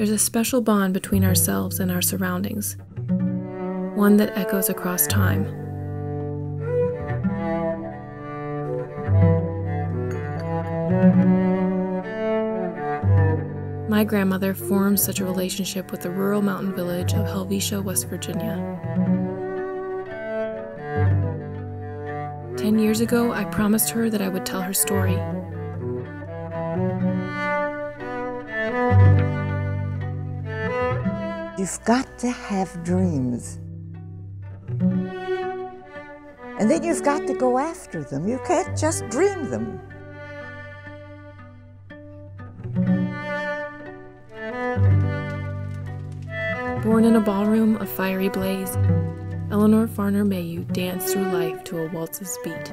There's a special bond between ourselves and our surroundings, one that echoes across time. My grandmother formed such a relationship with the rural mountain village of Helvetia, West Virginia. Ten years ago, I promised her that I would tell her story. You've got to have dreams. And then you've got to go after them. You can't just dream them. Born in a ballroom of fiery blaze, Eleanor Fahrner Mailloux danced through life to a waltz's beat.